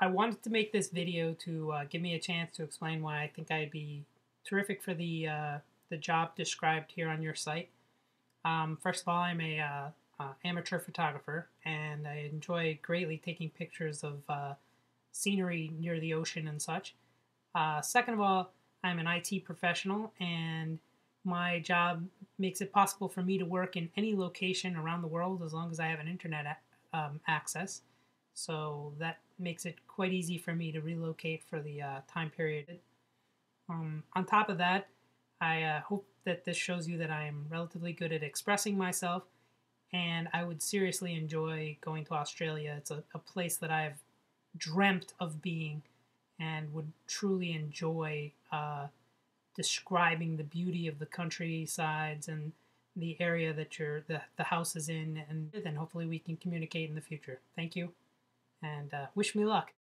I wanted to make this video to uh, give me a chance to explain why I think I'd be terrific for the uh, the job described here on your site. Um, first of all, I'm a uh, uh amateur photographer, and I enjoy greatly taking pictures of uh, scenery near the ocean and such. Uh, second of all, I'm an IT professional, and my job makes it possible for me to work in any location around the world as long as I have an internet um, access. So that makes it quite easy for me to relocate for the uh, time period. Um, on top of that, I uh, hope that this shows you that I am relatively good at expressing myself, and I would seriously enjoy going to Australia. It's a, a place that I've dreamt of being and would truly enjoy uh, describing the beauty of the countrysides and the area that your the, the house is in and then hopefully we can communicate in the future thank you and uh, wish me luck.